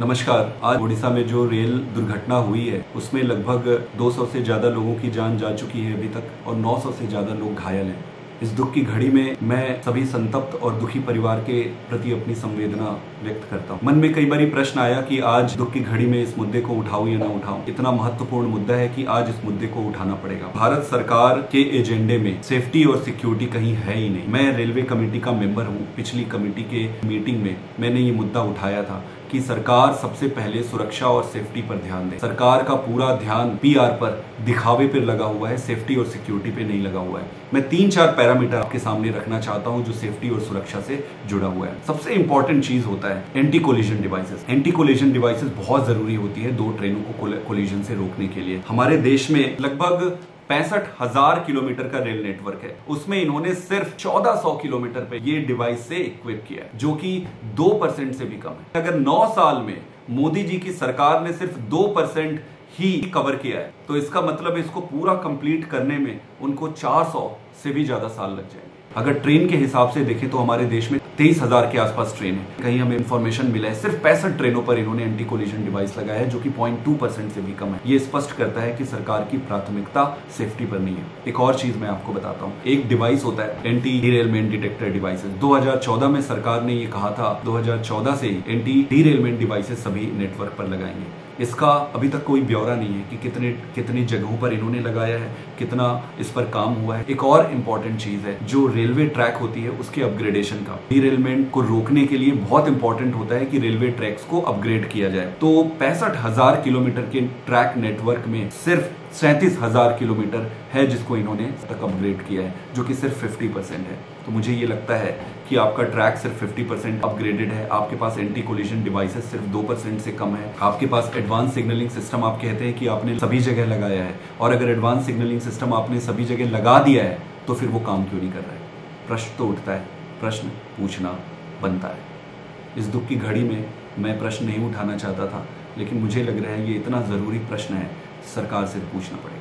नमस्कार, आज ओडिशा में जो रेल दुर्घटना हुई है, उसमें लगभग 200 से ज़्यादा लोगों की जान जा चुकी है अभी तक और 900 से ज़्यादा लोग घायल हैं। इस दुख की घड़ी में मैं सभी संतप्त और दुखी परिवार के प्रति अपनी संवेदना व्यक्त करता हूँ। मन में कई बार प्रश्न आया कि आज दुख की घड़ी में इस मुद्दे को उठाऊं या ना उठाऊं। इतना महत्वपूर्ण मुद्दा है कि आज इस मुद्दे को उठाना पड़ेगा। भारत सरकार के एजेंडे में सेफ्टी और सिक्योरिटी कहीं है ही नहीं। मैं रेलवे कमेटी का मेंबर हूँ। पिछली कमेटी के मीटिंग में मैंने ये मुद्दा उठाया था। कि सरकार सबसे पहले सुरक्षा और सेफ्टी पर ध्यान दे। सरकार का पूरा ध्यान पीआर पर, दिखावे पर लगा हुआ है सेफ्टी और सिक्योरिटी पे नहीं लगा हुआ है। मैं तीन चार पैरामीटर आपके सामने रखना चाहता हूँ जो सेफ्टी और सुरक्षा से जुड़ा हुआ है। सबसे इंपॉर्टेंट चीज़ होता है anti collision devices anti collision devices बहुत ज़रूरी होती है दो ट्रेनों को कोलिजन से रोकने के लिए। हमारे देश में लगभग पैंसठ हज़ार किलोमीटर का रेल नेटवर्क है। उसमें इन्होंने सिर्फ़ 1400 किलोमीटर पे ये डिवाइस से इक्विप किया है, जो कि दो परसेंट से भी कम है। अगर नौ साल में मोदी जी की सरकार ने सिर्फ़ दो परसेंट ही कवर किया है तो इसका मतलब इसको पूरा कंप्लीट करने में उनको 400 से भी ज़्यादा साल लग जाएँगे। अगर ट्रेन के हिसाब से देखें तो हमारे देश में तेईस हज़ार के आसपास ट्रेन है। कहीं हमें इन्फॉर्मेशन मिला है। सिर्फ़ पैंसठ ट्रेनों पर इन्होंने एंटी कोलिजन डिवाइस लगाया है, जो कि पॉइंट टू परसेंट से भी कम है। ये स्पष्ट करता है कि सरकार की प्राथमिकता सेफ्टी पर नहीं है। एक और चीज़ मैं आपको बताता हूँ। एक डिवाइस होता है एंटी डीरेलमेंट डिटेक्टर डिवाइसेस 2014 में सरकार ने ये कहा था 2014 से एंटी डीरेलमेंट डिवाइसेस सभी नेटवर्क पर लगाएँगे। इसका अभी तक कोई ब्यौरा नहीं है कि कितने, कितनी जगहों पर इन्होंने लगाया है, कितना इस पर काम हुआ है। एक और इम्पोर्टेंट चीज़ है, जो रेलवे ट्रैक होती है, उसके अपग्रेडेशन का। डीरेलमेंट को रोकने के लिए बहुत इंपॉर्टेंट होता है कि रेलवे ट्रैक्स को अपग्रेड किया जाए। तो पैंसठ हज़ार किलोमीटर के ट्रैक नेटवर्क में सिर्फ़ सैंतीस हज़ार किलोमीटर है जिसको इन्होंने तक अपग्रेड किया है, जो कि सिर्फ़ 50 परसेंट है। तो मुझे ये लगता है कि आपका ट्रैक सिर्फ़ 50 परसेंट अपग्रेडेड है। आपके पास एंटी कोलिजन डिवाइसेस सिर्फ़ दो परसेंट से कम है। आपके पास एडवांस सिग्नलिंग सिस्टम आप कहते हैं कि आपने सभी जगह लगाया है। और अगर एडवांस सिग्नलिंग सिस्टम आपने सभी जगह लगा दिया है तो फिर वो काम क्यों नहीं कर रहा है? प्रश्न तो उठता है। प्रश्न पूछना बनता है। इस दुख की घड़ी में मैं प्रश्न नहीं उठाना चाहता था, लेकिन मुझे लग रहा है ये इतना ज़रूरी प्रश्न है सरकार से पूछना पड़ेगा।